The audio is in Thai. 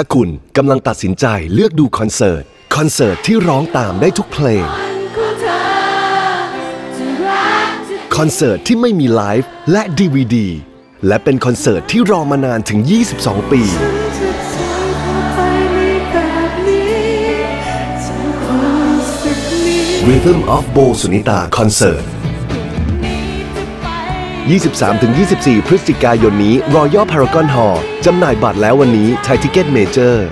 ถ้าคุณกำลังตัดสินใจเลือกดูคอนเสิร์ต คอนเสิร์ตที่ร้องตามได้ทุกเพลง คอนเสิร์ตที่ไม่มีไลฟ์และ DVD และเป็นคอนเสิร์ตที่รอมานานถึง 22 ปี Rhythm of Beau Sunita คอนเสิร์ต23-24 พฤศจิกายนนี้รอยย่อพารากอนฮอร์จำหน่ายบัตรแล้ววันนี้ไทยทิเก็ตเมเจอร์